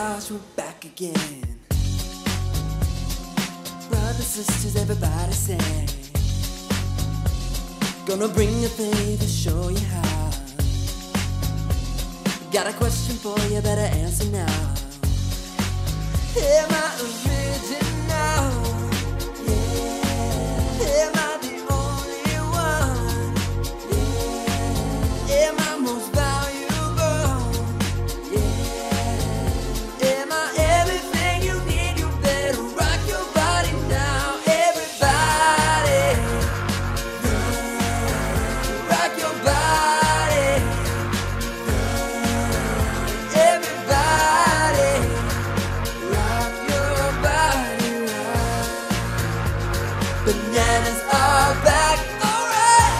gosh, we're back again. Brothers, sisters, everybody say. Gonna bring faith to show you how. Got a question for you, better answer now. I original? Bananas are back, alright.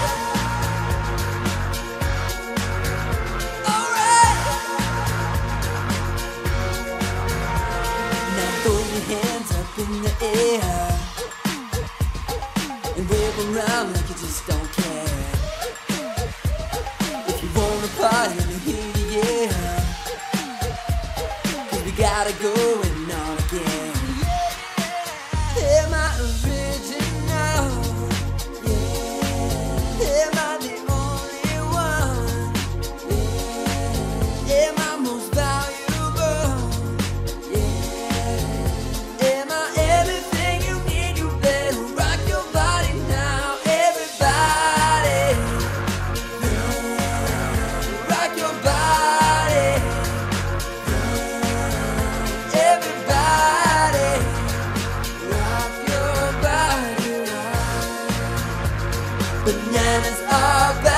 Alright. Now throw your hands up in the air and wave around like you just don't care. If you wanna party, let me hear we gotta go Bananas are